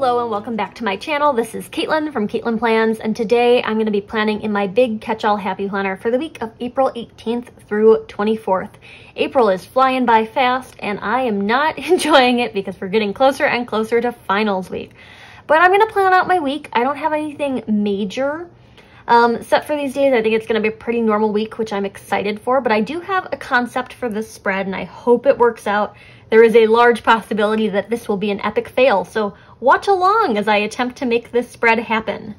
Hello and welcome back to my channel. This is Katelyn from Katelyn Plans and today I'm going to be planning in my big catch-all happy planner for the week of April 18th through 24th. April is flying by fast and I am not enjoying it because we're getting closer and closer to finals week. But I'm going to plan out my week. I don't have anything major um, set for these days. I think it's going to be a pretty normal week, which I'm excited for, but I do have a concept for this spread and I hope it works out. There is a large possibility that this will be an epic fail, so watch along as I attempt to make this spread happen.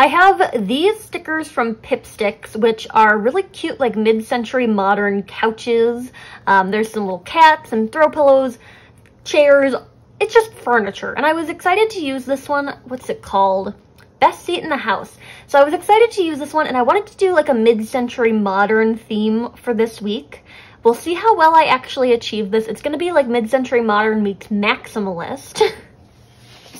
I have these stickers from Pipsticks, which are really cute, like mid-century modern couches. Um, there's some little cats and throw pillows, chairs. It's just furniture. And I was excited to use this one. What's it called? Best Seat in the House. So I was excited to use this one, and I wanted to do like a mid-century modern theme for this week. We'll see how well I actually achieve this. It's going to be like mid-century modern meets maximalist.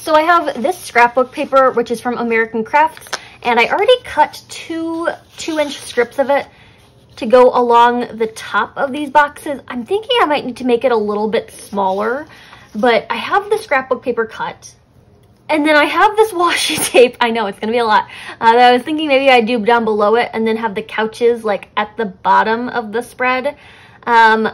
so I have this scrapbook paper, which is from American Crafts, and I already cut two two-inch strips of it to go along the top of these boxes. I'm thinking I might need to make it a little bit smaller, but I have the scrapbook paper cut. And then I have this washi tape. I know it's to be a lot. Uh, I was thinking maybe I'd do down below it and then have the couches like at the bottom of the spread. Um,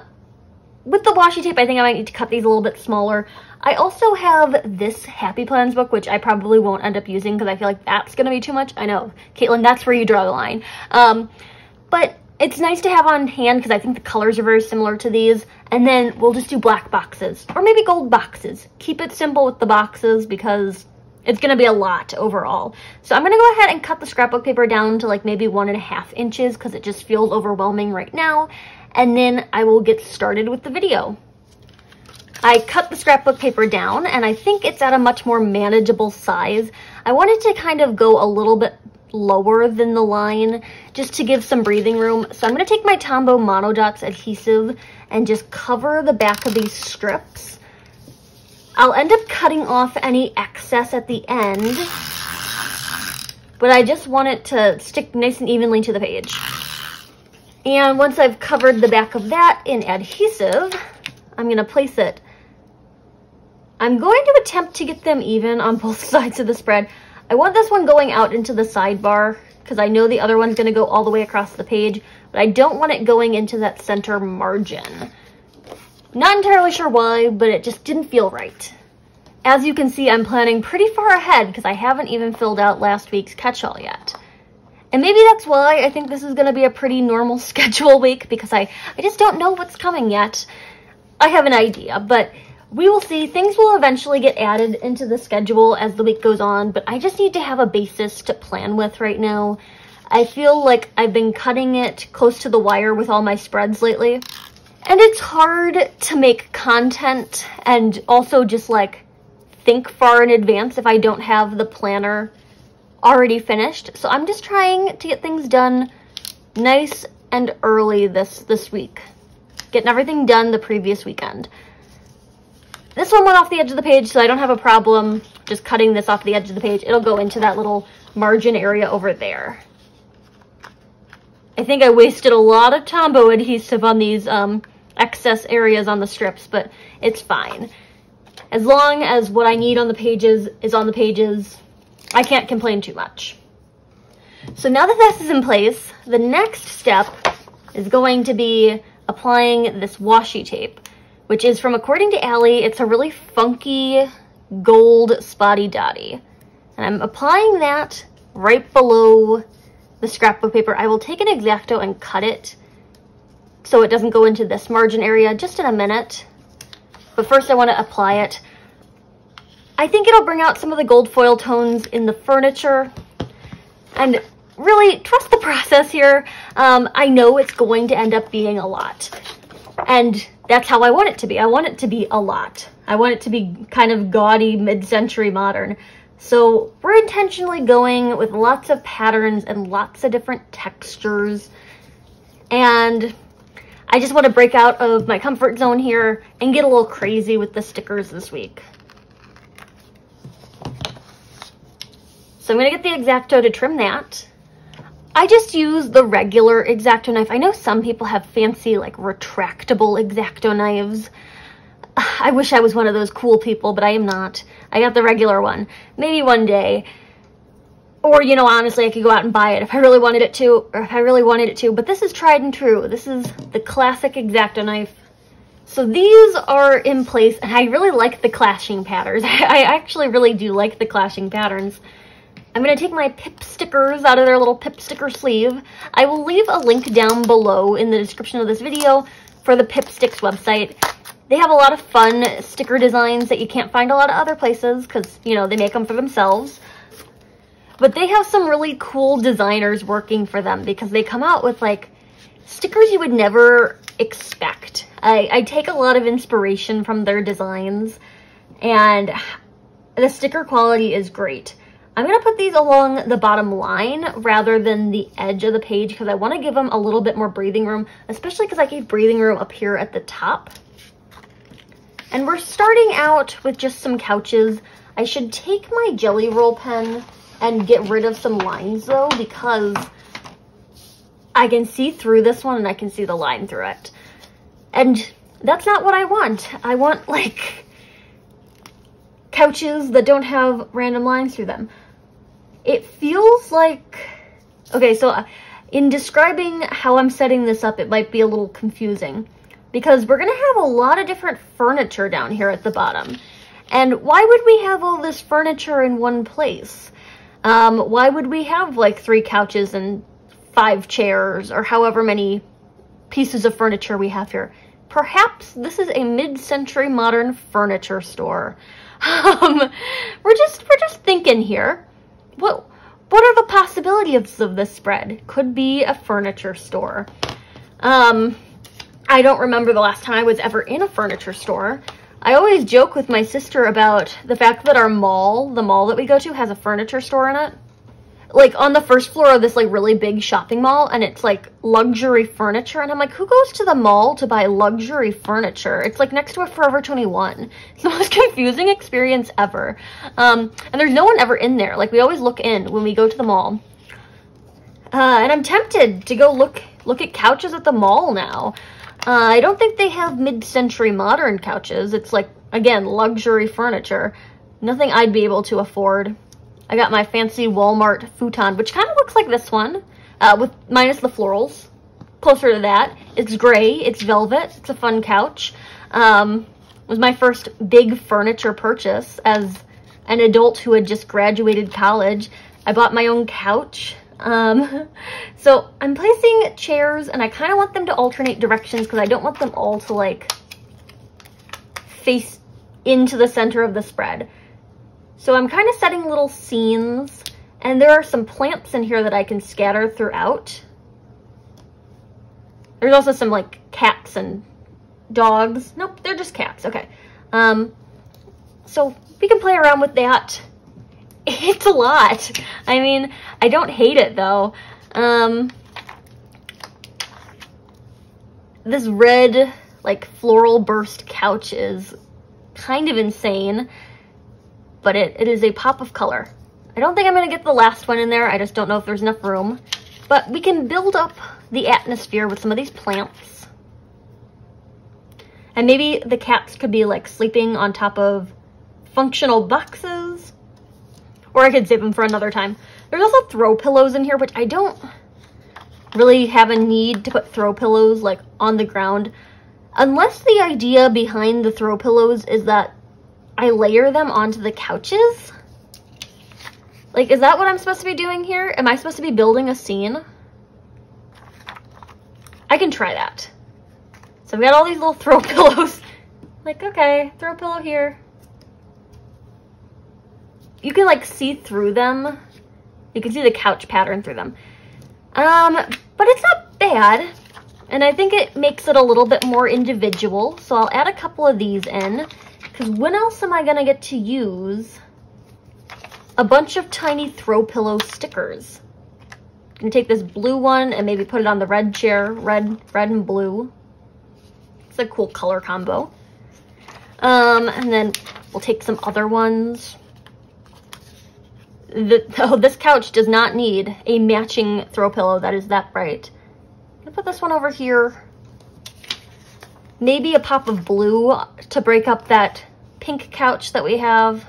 with the washi tape, I think I might need to cut these a little bit smaller. I also have this Happy Plans book, which I probably won't end up using because I feel like that's going to be too much. I know, Katelyn, that's where you draw the line. Um, but it's nice to have on hand because I think the colors are very similar to these. And then we'll just do black boxes or maybe gold boxes. Keep it simple with the boxes because it's going to be a lot overall. So I'm going to go ahead and cut the scrapbook paper down to like maybe one and a half inches because it just feels overwhelming right now and then I will get started with the video. I cut the scrapbook paper down and I think it's at a much more manageable size. I wanted to kind of go a little bit lower than the line just to give some breathing room. So I'm going to take my Tombow Monodots adhesive and just cover the back of these strips. I'll end up cutting off any excess at the end, but I just want it to stick nice and evenly to the page. And once I've covered the back of that in adhesive, I'm going to place it. I'm going to attempt to get them even on both sides of the spread. I want this one going out into the sidebar because I know the other one's going to go all the way across the page, but I don't want it going into that center margin. Not entirely sure why, but it just didn't feel right. As you can see, I'm planning pretty far ahead because I haven't even filled out last week's catch-all yet. And maybe that's why I think this is going to be a pretty normal schedule week because I, I just don't know what's coming yet. I have an idea, but we will see. Things will eventually get added into the schedule as the week goes on, but I just need to have a basis to plan with right now. I feel like I've been cutting it close to the wire with all my spreads lately. And it's hard to make content and also just like think far in advance if I don't have the planner already finished. So I'm just trying to get things done nice and early this, this week. Getting everything done the previous weekend. This one went off the edge of the page, so I don't have a problem just cutting this off the edge of the page. It'll go into that little margin area over there. I think I wasted a lot of Tombow adhesive on these um, excess areas on the strips, but it's fine. As long as what I need on the pages is on the pages, I can't complain too much. So now that this is in place, the next step is going to be applying this washi tape, which is from According to Ali, it's a really funky gold spotty dotty. And I'm applying that right below the scrapbook paper. I will take an X-Acto and cut it so it doesn't go into this margin area just in a minute. But first I want to apply it I think it'll bring out some of the gold foil tones in the furniture. And really, trust the process here. Um, I know it's going to end up being a lot. And that's how I want it to be. I want it to be a lot. I want it to be kind of gaudy, mid-century modern. So we're intentionally going with lots of patterns and lots of different textures. And I just want to break out of my comfort zone here and get a little crazy with the stickers this week. So I'm going to get the X-Acto to trim that. I just use the regular X-Acto knife. I know some people have fancy like retractable X-Acto knives. I wish I was one of those cool people, but I am not. I got the regular one. Maybe one day. Or, you know, honestly, I could go out and buy it if I really wanted it to, or if I really wanted it to. But this is tried and true. This is the classic X-Acto knife. So these are in place, and I really like the clashing patterns. I actually really do like the clashing patterns. I'm going to take my pip stickers out of their little pip sticker sleeve. I will leave a link down below in the description of this video for the Pipsticks website. They have a lot of fun sticker designs that you can't find a lot of other places because, you know, they make them for themselves. But they have some really cool designers working for them because they come out with, like, stickers you would never expect. I, I take a lot of inspiration from their designs, and the sticker quality is great. I'm going to put these along the bottom line rather than the edge of the page because I want to give them a little bit more breathing room, especially because I gave breathing room up here at the top. And we're starting out with just some couches. I should take my Gelly Roll pen and get rid of some lines though because I can see through this one and I can see the line through it. And that's not what I want. I want like couches that don't have random lines through them it feels like, okay, so uh, in describing how I'm setting this up, it might be a little confusing because we're going to have a lot of different furniture down here at the bottom. And why would we have all this furniture in one place? Um, why would we have like three couches and five chairs or however many pieces of furniture we have here? Perhaps this is a mid-century modern furniture store. Um, we're just we're just thinking here what what are the possibilities of this spread? Could be a furniture store. Um, I don't remember the last time I was ever in a furniture store. I always joke with my sister about the fact that our mall, the mall that we go to, has a furniture store in it like on the first floor of this like really big shopping mall and it's like luxury furniture and I'm like who goes to the mall to buy luxury furniture? It's like next to a Forever 21 it's the most confusing experience ever. Um, and there's no one ever in there. Like we always look in when we go to the mall. Uh, and I'm tempted to go look look at couches at the mall now. Uh, I don't think they have mid-century modern couches. It's like again luxury furniture. Nothing I'd be able to afford I got my fancy Walmart futon, which kind of looks like this one, uh, with minus the florals. Closer to that. It's gray. It's velvet. It's a fun couch. Um, was my first big furniture purchase as an adult who had just graduated college. I bought my own couch. Um, so I'm placing chairs and I kind of want them to alternate directions because I don't want them all to like face into the center of the spread. So I'm kind of setting little scenes and there are some plants in here that I can scatter throughout. There's also some like cats and dogs. Nope, they're just cats. Okay. Um, so we can play around with that. It's a lot. I mean, I don't hate it though. Um, this red like floral burst couch is kind of insane but it, it is a pop of color. I don't think I'm to get the last one in there. I just don't know if there's enough room. But we can build up the atmosphere with some of these plants. And maybe the cats could be like sleeping on top of functional boxes. Or I could save them for another time. There's also throw pillows in here, which I don't really have a need to put throw pillows like on the ground. Unless the idea behind the throw pillows is that I layer them onto the couches? Like, is that what I'm supposed to be doing here? Am I supposed to be building a scene? I can try that. So I've got all these little throw pillows. like, okay, throw pillow here. You can like see through them. You can see the couch pattern through them. Um, but it's not bad. And I think it makes it a little bit more individual. So I'll add a couple of these in. Because when else am I going to get to use a bunch of tiny throw pillow stickers? I'm going to take this blue one and maybe put it on the red chair, red, red and blue. It's a cool color combo. Um, and then we'll take some other ones. The, oh, this couch does not need a matching throw pillow that is that bright. I'm gonna put this one over here. Maybe a pop of blue to break up that pink couch that we have.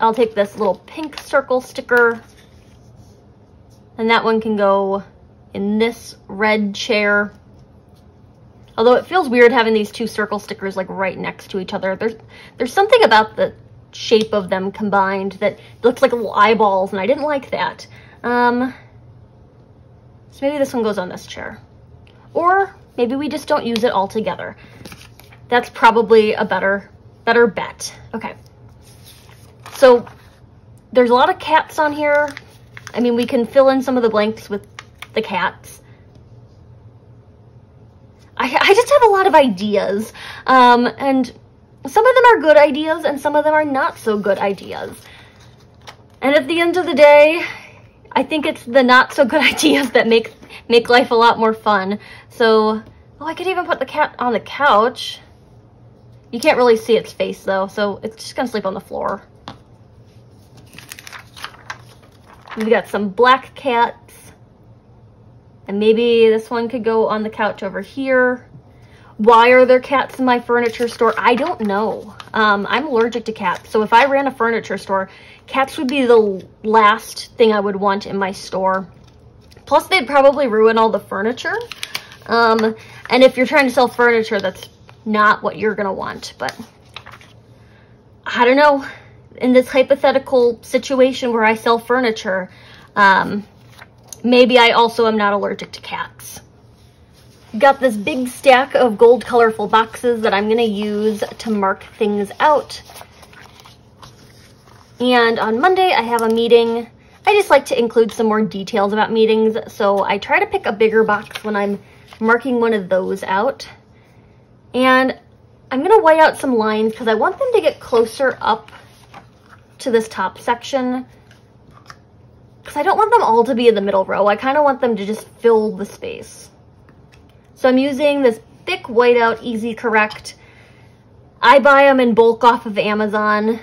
I'll take this little pink circle sticker and that one can go in this red chair. Although it feels weird having these two circle stickers like right next to each other. There's there's something about the shape of them combined that looks like little eyeballs and I didn't like that. Um, so maybe this one goes on this chair. Or maybe we just don't use it all together. That's probably a better, better bet. Okay. So there's a lot of cats on here. I mean, we can fill in some of the blanks with the cats. I, I just have a lot of ideas. Um, and some of them are good ideas and some of them are not so good ideas. And at the end of the day, I think it's the not so good ideas that make make life a lot more fun. So, oh, I could even put the cat on the couch. You can't really see its face though, so it's just gonna sleep on the floor. We've got some black cats. And maybe this one could go on the couch over here. Why are there cats in my furniture store? I don't know. Um, I'm allergic to cats. So if I ran a furniture store, cats would be the last thing I would want in my store. Plus, they'd probably ruin all the furniture. Um, and if you're trying to sell furniture, that's not what you're going to want. But I don't know. In this hypothetical situation where I sell furniture, um, maybe I also am not allergic to cats. Got this big stack of gold colorful boxes that I'm going to use to mark things out. And on Monday, I have a meeting. I just like to include some more details about meetings, so I try to pick a bigger box when I'm marking one of those out. And I'm going to white out some lines because I want them to get closer up to this top section because I don't want them all to be in the middle row. I kind of want them to just fill the space. So I'm using this thick whiteout Easy Correct. I buy them in bulk off of Amazon.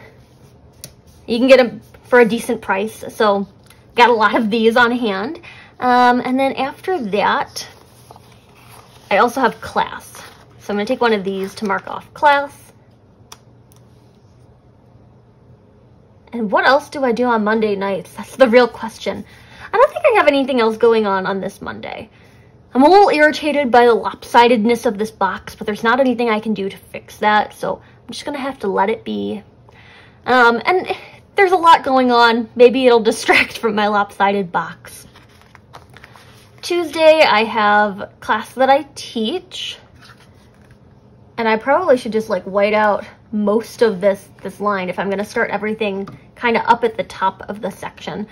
You can get them for a decent price. So got a lot of these on hand. Um, and then after that, I also have class. So I'm to take one of these to mark off class. And what else do I do on Monday nights? That's the real question. I don't think I have anything else going on on this Monday. I'm a little irritated by the lopsidedness of this box, but there's not anything I can do to fix that, so I'm just gonna have to let it be. Um, and there's a lot going on. Maybe it'll distract from my lopsided box. Tuesday, I have class that I teach. And I probably should just like white out most of this, this line if I'm gonna start everything kind of up at the top of the section.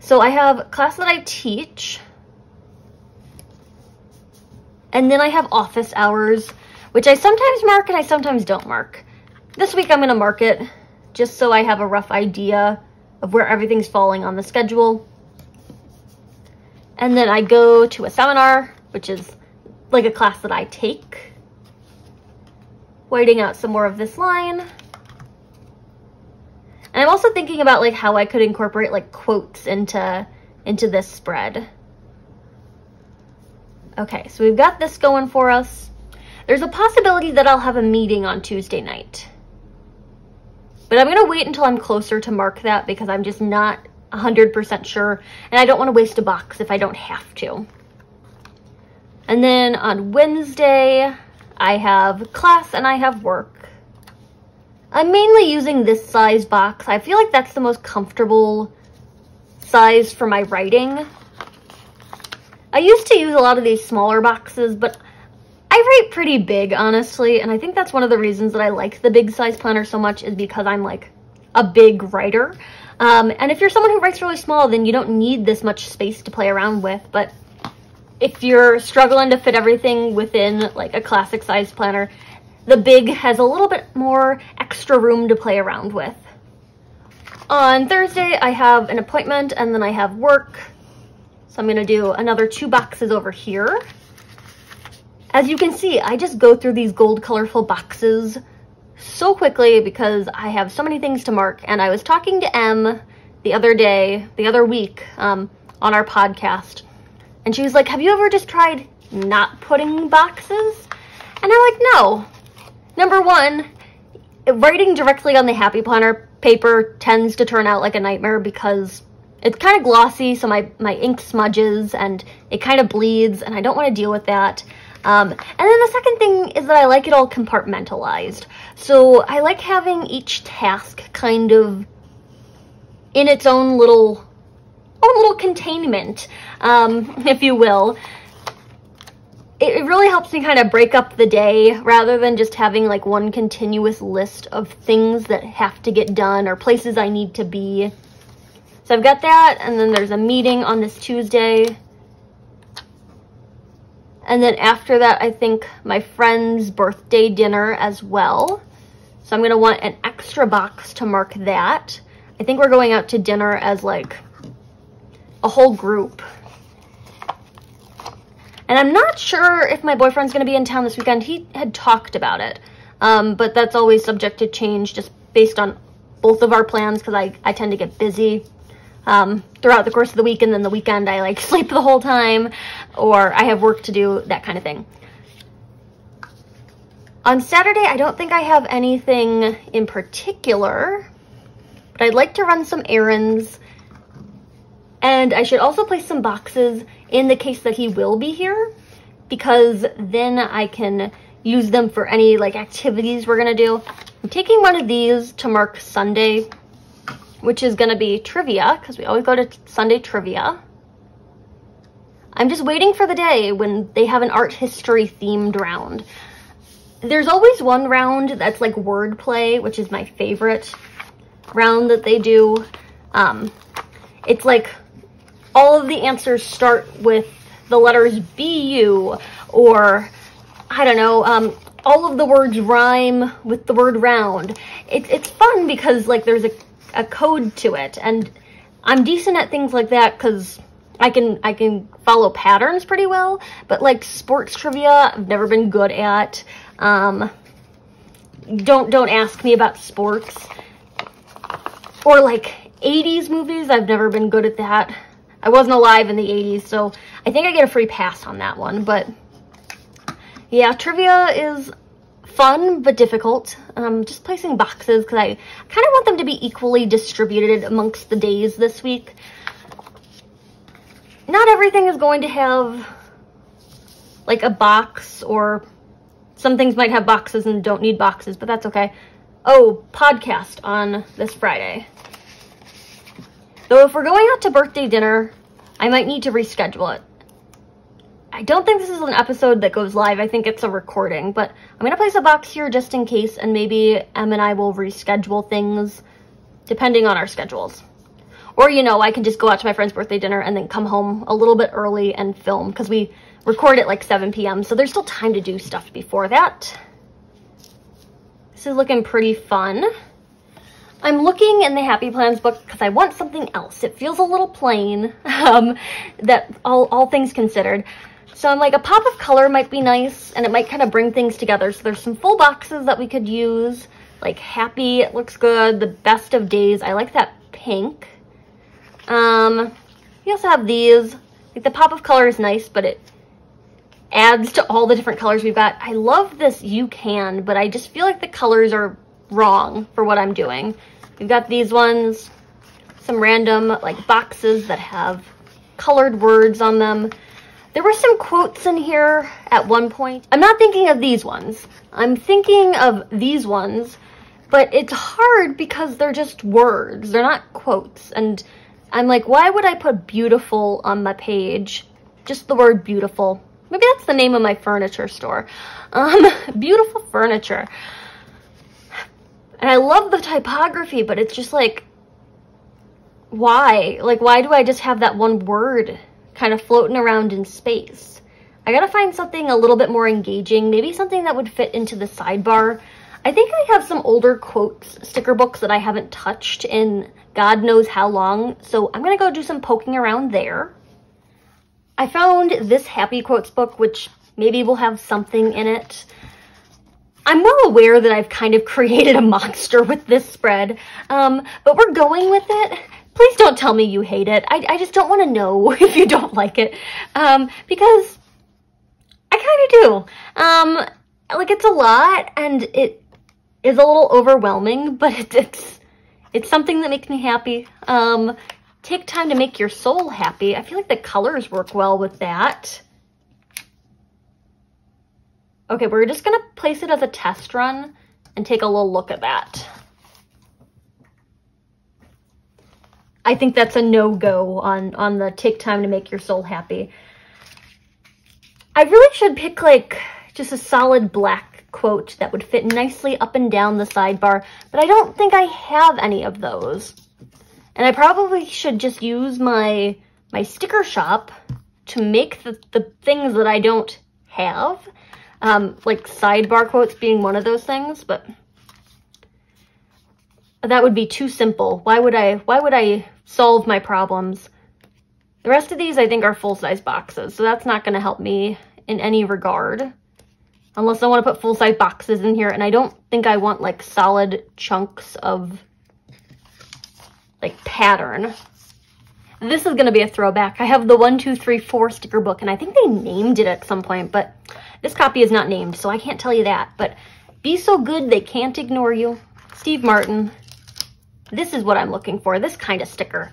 So I have class that I teach. And then I have office hours, which I sometimes mark and I sometimes don't mark. This week I'm to mark it just so I have a rough idea of where everything's falling on the schedule. And then I go to a seminar, which is like a class that I take. Whiting out some more of this line. And I'm also thinking about like how I could incorporate like quotes into into this spread. Okay, so we've got this going for us. There's a possibility that I'll have a meeting on Tuesday night. But I'm going to wait until I'm closer to mark that because I'm just not 100% sure. And I don't want to waste a box if I don't have to. And then on Wednesday, I have class and I have work. I'm mainly using this size box. I feel like that's the most comfortable size for my writing. I used to use a lot of these smaller boxes, but I write pretty big, honestly, and I think that's one of the reasons that I like the big size planner so much is because I'm like a big writer. Um, and if you're someone who writes really small, then you don't need this much space to play around with, but if you're struggling to fit everything within like a classic size planner, the big has a little bit more extra room to play around with. On Thursday, I have an appointment and then I have work. So I'm gonna do another two boxes over here. As you can see, I just go through these gold colorful boxes so quickly because I have so many things to mark. And I was talking to Emm the other day, the other week um, on our podcast. And she was like, have you ever just tried not putting boxes? And I'm like, no. Number one, writing directly on the Happy Planner paper tends to turn out like a nightmare because it's kind of glossy, so my, my ink smudges and it kind of bleeds, and I don't want to deal with that. Um, and then the second thing is that I like it all compartmentalized. So I like having each task kind of in its own little, own little containment, um, if you will. It, it really helps me kind of break up the day rather than just having like one continuous list of things that have to get done or places I need to be. So I've got that, and then there's a meeting on this Tuesday. And then after that, I think my friend's birthday dinner as well. So I'm gonna want an extra box to mark that. I think we're going out to dinner as like a whole group. And I'm not sure if my boyfriend's gonna be in town this weekend. He had talked about it, um, but that's always subject to change just based on both of our plans because I, I tend to get busy um, throughout the course of the week and then the weekend I like sleep the whole time or I have work to do, that kind of thing. On Saturday, I don't think I have anything in particular, but I'd like to run some errands and I should also place some boxes in the case that he will be here because then I can use them for any like activities we're gonna do. I'm taking one of these to mark Sunday which is going to be trivia, because we always go to Sunday trivia. I'm just waiting for the day when they have an art history themed round. There's always one round that's like wordplay, which is my favorite round that they do. Um, it's like all of the answers start with the letters BU or I don't know, um, all of the words rhyme with the word round. It's, it's fun because like there's a a code to it. And I'm decent at things like that because I can I can follow patterns pretty well. But like sports trivia, I've never been good at. Um, don't don't ask me about sports. Or like 80s movies, I've never been good at that. I wasn't alive in the 80s, so I think I get a free pass on that one. But yeah, trivia is fun but difficult. Um, just placing boxes because I kind of want them to be equally distributed amongst the days this week. Not everything is going to have like a box or some things might have boxes and don't need boxes, but that's okay. Oh, podcast on this Friday. Though if we're going out to birthday dinner, I might need to reschedule it. I don't think this is an episode that goes live. I think it's a recording, but I'm going to place a box here just in case, and maybe Emm and I will reschedule things depending on our schedules. Or, you know, I can just go out to my friend's birthday dinner and then come home a little bit early and film because we record at like 7 p.m. So there's still time to do stuff before that. This is looking pretty fun. I'm looking in the Happy Plans book because I want something else. It feels a little plain, um, that all, all things considered. So I'm like, a pop of color might be nice and it might kind of bring things together. So there's some full boxes that we could use, like happy, it looks good, the best of days. I like that pink. Um, we also have these. Like the pop of color is nice, but it adds to all the different colors we've got. I love this you can, but I just feel like the colors are wrong for what I'm doing. We've got these ones, some random like boxes that have colored words on them. There were some quotes in here at one point. I'm not thinking of these ones. I'm thinking of these ones, but it's hard because they're just words. They're not quotes. And I'm like, why would I put beautiful on my page? Just the word beautiful. Maybe that's the name of my furniture store. Um, beautiful furniture. And I love the typography, but it's just like, why? Like, why do I just have that one word kind of floating around in space. I gotta find something a little bit more engaging, maybe something that would fit into the sidebar. I think I have some older quotes, sticker books that I haven't touched in God knows how long, so I'm gonna go do some poking around there. I found this Happy Quotes book, which maybe will have something in it. I'm well aware that I've kind of created a monster with this spread, um, but we're going with it please don't tell me you hate it. I, I just don't want to know if you don't like it. Um, because I kind of do. Um, like it's a lot and it is a little overwhelming, but it, it's, it's something that makes me happy. Um, take time to make your soul happy. I feel like the colors work well with that. Okay, we're just gonna place it as a test run and take a little look at that. I think that's a no-go on, on the take time to make your soul happy. I really should pick like just a solid black quote that would fit nicely up and down the sidebar, but I don't think I have any of those. And I probably should just use my, my sticker shop to make the, the things that I don't have. Um, like sidebar quotes being one of those things, but that would be too simple. Why would I, why would I solve my problems? The rest of these I think are full-size boxes, so that's not going to help me in any regard. Unless I want to put full-size boxes in here, and I don't think I want like solid chunks of like pattern. This is going to be a throwback. I have the one, two, three, four sticker book, and I think they named it at some point, but this copy is not named, so I can't tell you that. But be so good they can't ignore you. Steve Martin. This is what I'm looking for, this kind of sticker.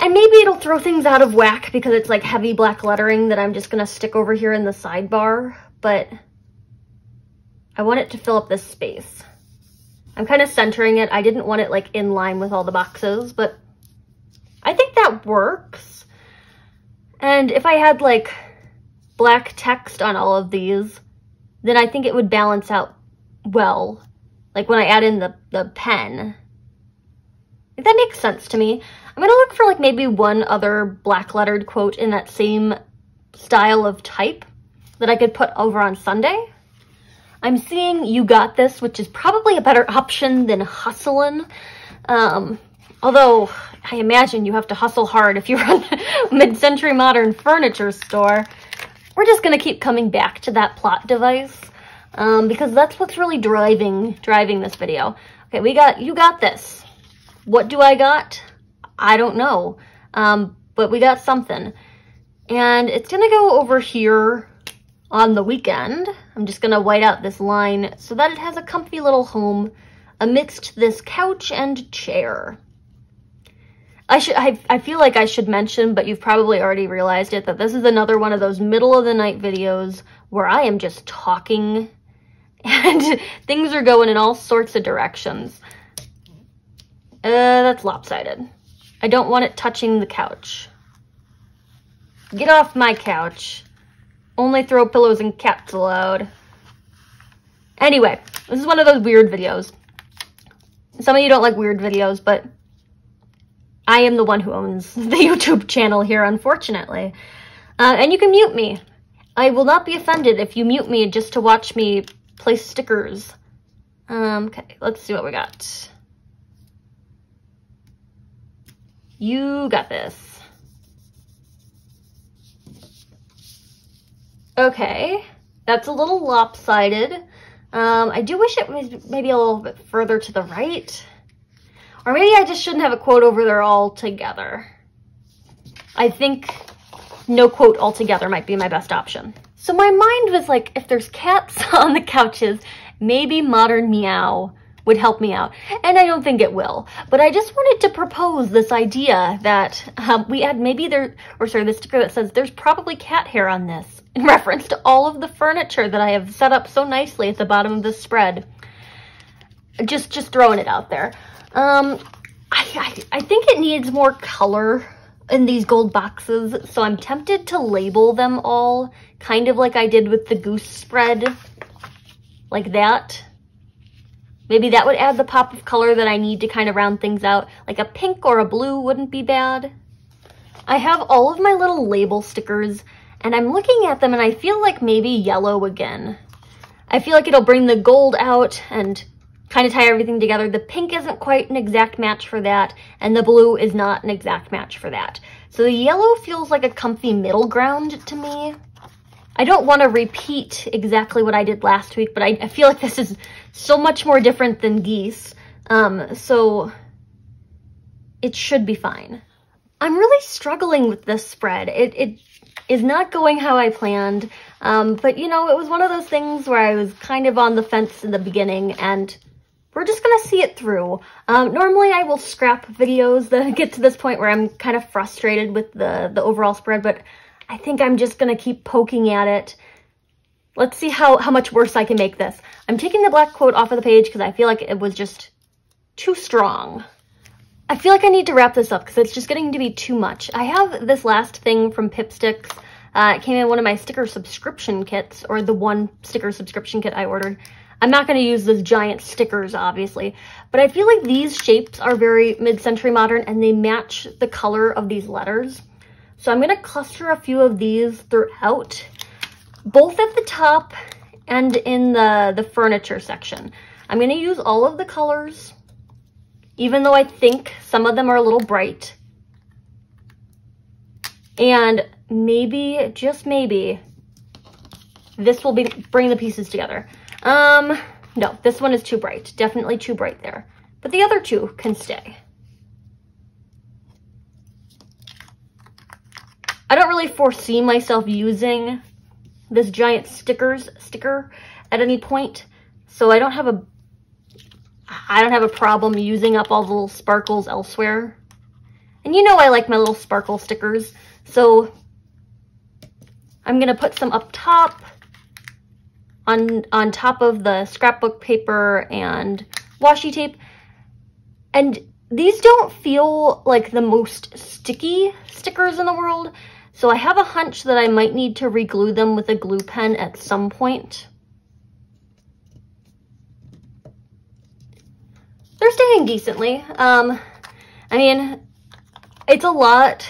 And maybe it'll throw things out of whack because it's like heavy black lettering that I'm just going to stick over here in the sidebar, but I want it to fill up this space. I'm kind of centering it. I didn't want it like in line with all the boxes, but I think that works. And if I had like black text on all of these, then I think it would balance out well. Like when I add in the, the pen. That makes sense to me. I'm gonna look for like maybe one other black lettered quote in that same style of type that I could put over on Sunday. I'm seeing You Got This, which is probably a better option than Hustlin'. Um, although, I imagine you have to hustle hard if you run a mid-century modern furniture store. We're just to keep coming back to that plot device um, because that's what's really driving driving this video. Okay, we got You Got This. What do I got? I don't know, um, but we got something. And it's to go over here on the weekend. I'm just gonna white out this line so that it has a comfy little home amidst this couch and chair. I should I, I feel like I should mention, but you've probably already realized it, that this is another one of those middle of the night videos where I am just talking and things are going in all sorts of directions. Uh, that's lopsided. I don't want it touching the couch. Get off my couch. Only throw pillows and cats allowed. Anyway, this is one of those weird videos. Some of you don't like weird videos, but I am the one who owns the YouTube channel here, unfortunately. Uh, and you can mute me. I will not be offended if you mute me just to watch me place stickers. Um, okay, let's see what we got. You got this. Okay, that's a little lopsided. Um, I do wish it was maybe a little bit further to the right. Or maybe I just shouldn't have a quote over there altogether. I think no quote altogether might be my best option. So my mind was like, if there's cats on the couches, maybe Modern Meow would help me out. And I don't think it will. But I just wanted to propose this idea that um, we add maybe there, or sorry, the sticker that says there's probably cat hair on this in reference to all of the furniture that I have set up so nicely at the bottom of this spread. Just, just throwing it out there. Um, I, I, I think it needs more color in these gold boxes, so I'm tempted to label them all kind of like I did with the goose spread, like that. Maybe that would add the pop of color that I need to kind of round things out. Like a pink or a blue wouldn't be bad. I have all of my little label stickers and I'm looking at them and I feel like maybe yellow again. I feel like it'll bring the gold out and kind of tie everything together. The pink isn't quite an exact match for that, and the blue is not an exact match for that. So the yellow feels like a comfy middle ground to me. I don't want to repeat exactly what I did last week, but I, I, feel like this is so much more different than geese. Um, so it should be fine. I'm really struggling with this spread. It, it is not going how I planned, um, but you know, it was one of those things where I was kind of on the fence in the beginning and we're just gonna see it through. Um, normally I will scrap videos that get to this point where I'm kind of frustrated with the, the overall spread, but I think I'm just gonna keep poking at it. Let's see how, how much worse I can make this. I'm taking the black quote off of the page because I feel like it was just too strong. I feel like I need to wrap this up because it's just getting to be too much. I have this last thing from Pipsticks. Uh, it came in one of my sticker subscription kits, or the one sticker subscription kit I ordered. I'm not going to use those giant stickers, obviously, but I feel like these shapes are very mid-century modern and they match the color of these letters. So I'm going to cluster a few of these throughout, both at the top and in the, the furniture section. I'm going to use all of the colors even though I think some of them are a little bright. And maybe, just maybe, this will be bring the pieces together. Um, no, this one is too bright. Definitely too bright there. But the other two can stay. I don't really foresee myself using this giant stickers sticker at any point. So I don't have a I don't have a problem using up all the little sparkles elsewhere. And you know I like my little sparkle stickers, so I'm gonna put some up top on, on top of the scrapbook paper and washi tape. And these don't feel like the most sticky stickers in the world, so I have a hunch that I might need to reglue them with a glue pen at some point. they're staying decently. Um, I mean, it's a lot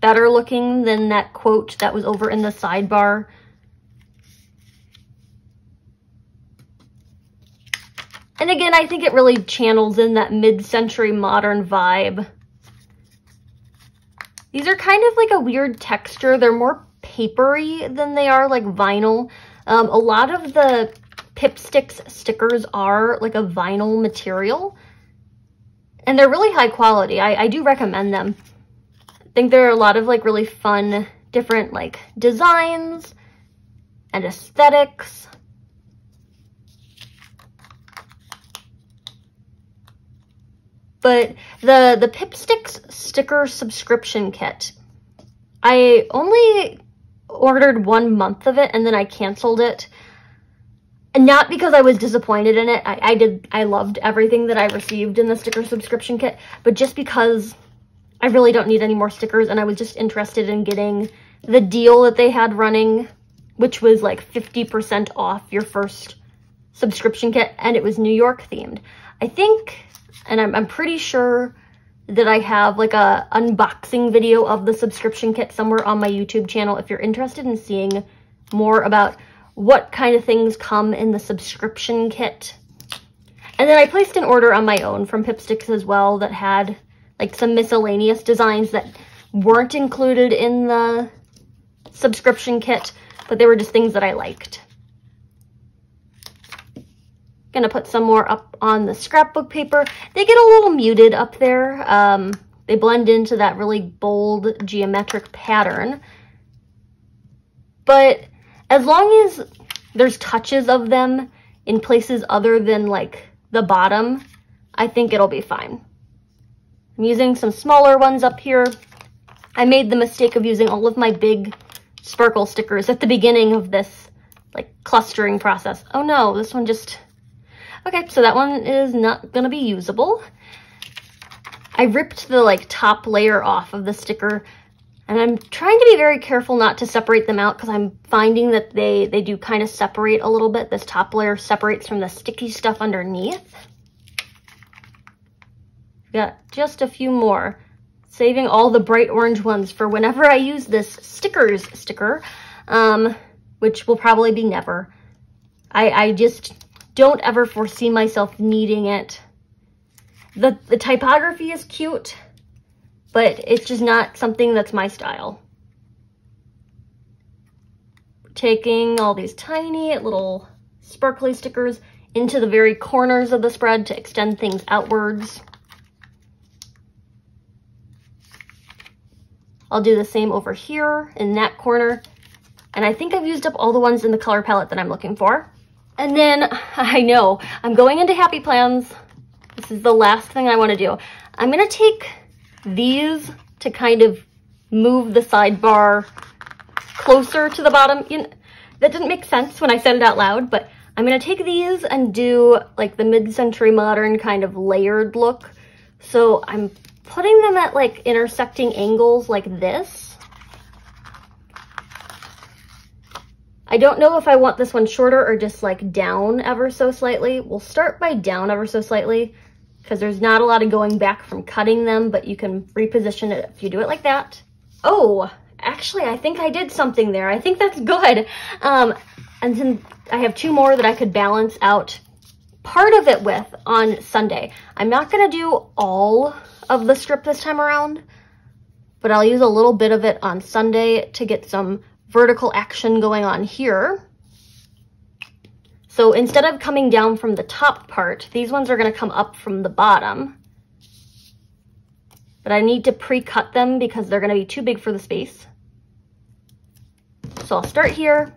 better looking than that quote that was over in the sidebar. And again, I think it really channels in that mid-century modern vibe. These are kind of like a weird texture. They're more papery than they are like vinyl. Um, a lot of the Pipsticks stickers are like a vinyl material. And they're really high quality. I, I do recommend them. I think there are a lot of like really fun different like designs and aesthetics. But the, the Pipsticks sticker subscription kit, I only ordered one month of it and then I canceled it not because I was disappointed in it. I, I did, I loved everything that I received in the sticker subscription kit, but just because I really don't need any more stickers and I was just interested in getting the deal that they had running, which was like 50% off your first subscription kit and it was New York themed. I think, and I'm, I'm pretty sure that I have like a unboxing video of the subscription kit somewhere on my YouTube channel if you're interested in seeing more about what kind of things come in the subscription kit. And then I placed an order on my own from Pipsticks as well that had like some miscellaneous designs that weren't included in the subscription kit, but they were just things that I liked. Gonna put some more up on the scrapbook paper. They get a little muted up there. Um, they blend into that really bold geometric pattern. But as long as there's touches of them in places other than like the bottom, I think it'll be fine. I'm using some smaller ones up here. I made the mistake of using all of my big sparkle stickers at the beginning of this like clustering process. Oh no, this one just, okay, so that one is not gonna be usable. I ripped the like top layer off of the sticker and I'm trying to be very careful not to separate them out because I'm finding that they, they do kind of separate a little bit. This top layer separates from the sticky stuff underneath. Got just a few more. Saving all the bright orange ones for whenever I use this stickers sticker, um, which will probably be never. I, I just don't ever foresee myself needing it. The, the typography is cute but it's just not something that's my style. Taking all these tiny little sparkly stickers into the very corners of the spread to extend things outwards. I'll do the same over here in that corner. And I think I've used up all the ones in the color palette that I'm looking for. And then, I know, I'm going into Happy Plans. This is the last thing I want to do. I'm going to take these to kind of move the sidebar closer to the bottom. You know, that didn't make sense when I said it out loud, but I'm going to take these and do like the mid-century modern kind of layered look. So I'm putting them at like intersecting angles like this. I don't know if I want this one shorter or just like down ever so slightly. We'll start by down ever so slightly because there's not a lot of going back from cutting them, but you can reposition it if you do it like that. Oh, actually, I think I did something there. I think that's good. Um, and then I have two more that I could balance out part of it with on Sunday. I'm not going to do all of the strip this time around, but I'll use a little bit of it on Sunday to get some vertical action going on here. So instead of coming down from the top part, these ones are going to come up from the bottom. But I need to pre-cut them because they're going to be too big for the space. So I'll start here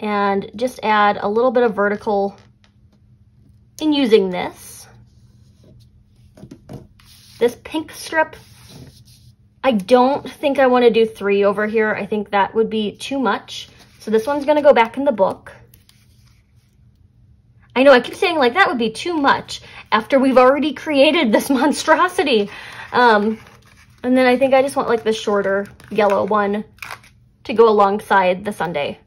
and just add a little bit of vertical in using this. This pink strip, I don't think I want to do three over here. I think that would be too much. So this one's going to go back in the book. I know I keep saying like that would be too much after we've already created this monstrosity. Um, and then I think I just want like the shorter yellow one to go alongside the Sunday.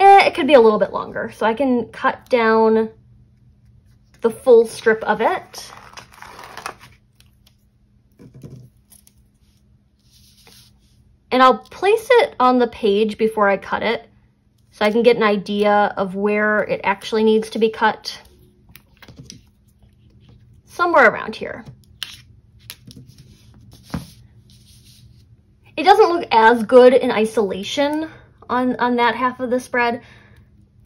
Eh, it could be a little bit longer. So I can cut down the full strip of it. And I'll place it on the page before I cut it so I can get an idea of where it actually needs to be cut. Somewhere around here. It doesn't look as good in isolation on, on that half of the spread,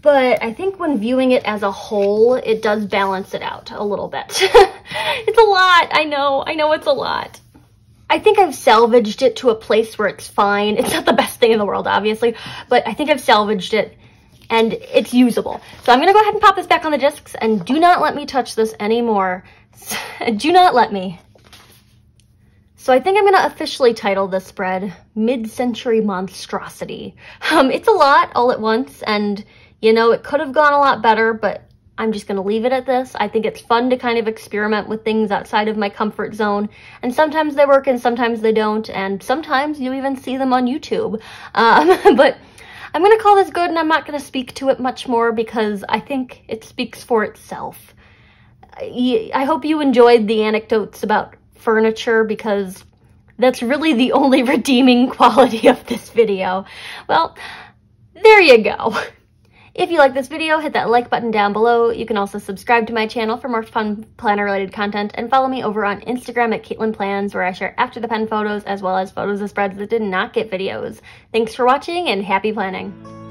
but I think when viewing it as a whole, it does balance it out a little bit. it's a lot, I know, I know it's a lot. I think I've salvaged it to a place where it's fine. It's not the best thing in the world, obviously, but I think I've salvaged it and it's usable. So I'm gonna go ahead and pop this back on the discs and do not let me touch this anymore. do not let me. So I think I'm gonna officially title this spread Mid-Century Monstrosity. Um, it's a lot all at once and you know, it could have gone a lot better, but I'm just going to leave it at this. I think it's fun to kind of experiment with things outside of my comfort zone. And sometimes they work and sometimes they don't. And sometimes you even see them on YouTube. Um, but I'm going to call this good and I'm not going to speak to it much more because I think it speaks for itself. I hope you enjoyed the anecdotes about furniture because that's really the only redeeming quality of this video. Well, there you go. If you like this video, hit that like button down below. You can also subscribe to my channel for more fun planner-related content and follow me over on Instagram at Katelyn Plans where I share after the pen photos as well as photos of spreads that did not get videos. Thanks for watching and happy planning!